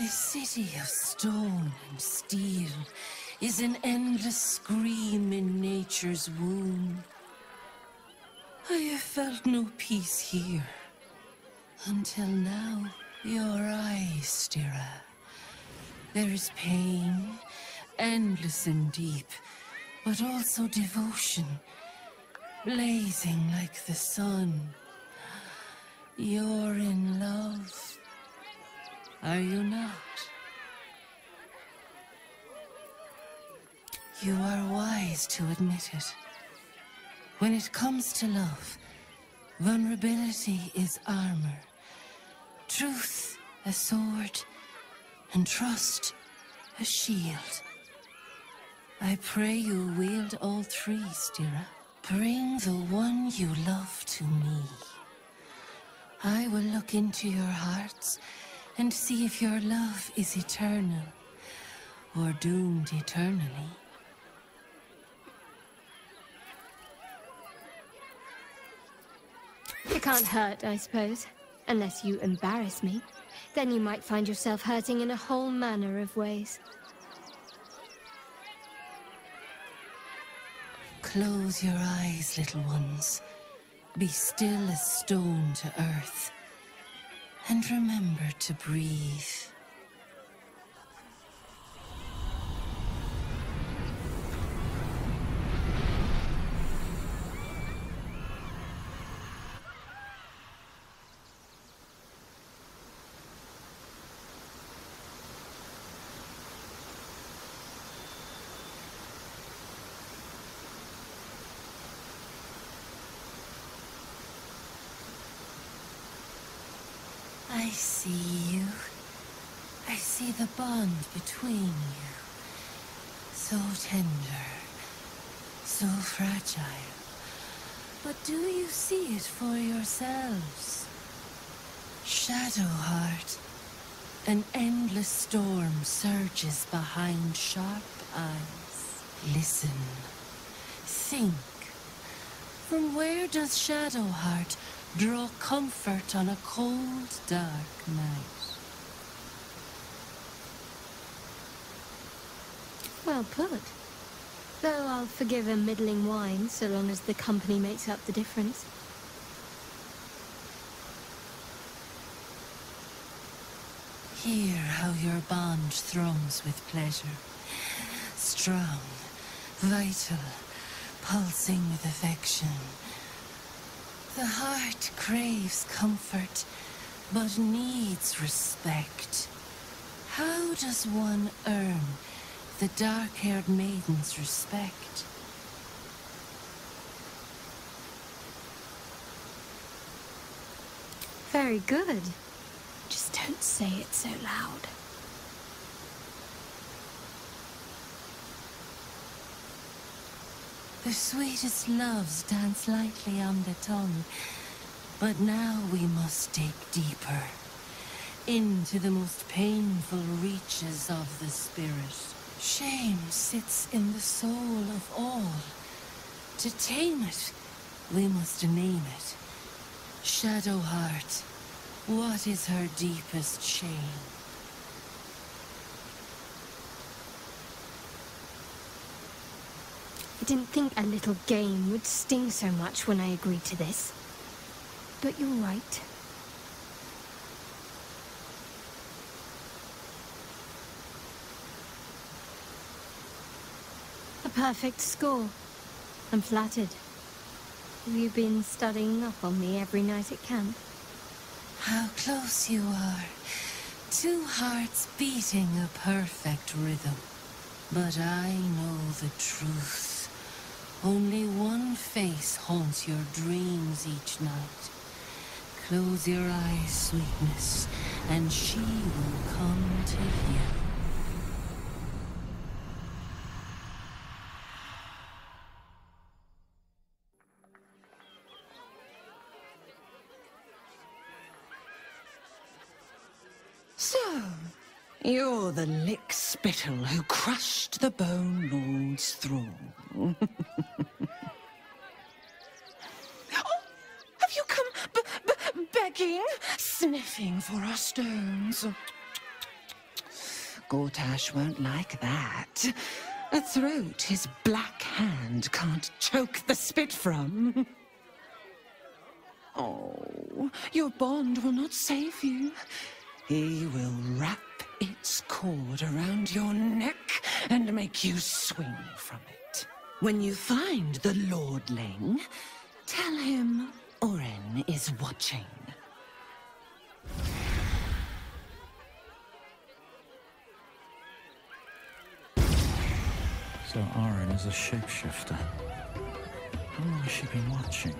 A city of stone and steel is an endless scream in nature's womb. I have felt no peace here. Until now, your eyes, Stira. There is pain, endless and deep, but also devotion, blazing like the sun. You're in love. Are you not? You are wise to admit it. When it comes to love, vulnerability is armor. Truth, a sword, and trust, a shield. I pray you wield all three, Stira. Bring the one you love to me. I will look into your hearts and see if your love is eternal or doomed eternally. It can't hurt, I suppose. Unless you embarrass me. Then you might find yourself hurting in a whole manner of ways. Close your eyes, little ones. Be still as stone to earth. And remember to breathe. I see you. I see the bond between you. So tender. So fragile. But do you see it for yourselves? Shadowheart. An endless storm surges behind sharp eyes. Listen. Think. From where does Shadowheart draw comfort on a cold, dark night? Well put. Though I'll forgive a middling wine so long as the company makes up the difference. Hear how your bond throngs with pleasure. Strong, vital, pulsing with affection. The heart craves comfort, but needs respect. How does one earn the dark-haired maiden's respect? Very good. Just don't say it so loud. The sweetest loves dance lightly on the tongue, but now we must dig deeper into the most painful reaches of the spirit. Shame sits in the soul of all. To tame it, we must name it. Shadowheart, what is her deepest shame? I didn't think a little game would sting so much when I agreed to this. But you're right. A perfect score. I'm flattered. Have you been studying up on me every night at camp? How close you are. Two hearts beating a perfect rhythm. But I know the truth. Only one face haunts your dreams each night. Close your eyes, sweetness, and she will come to you. So, you're the lick spittle who crushed the Bone Lord's throne. oh, have you come b- b- begging, sniffing for our stones? Gortash won't like that. A throat his black hand can't choke the spit from. Oh, your bond will not save you. He will wrap its cord around your neck and make you swing from it. When you find the Lordling, tell him Orin is watching. So Orin is a shapeshifter. How long has she been watching?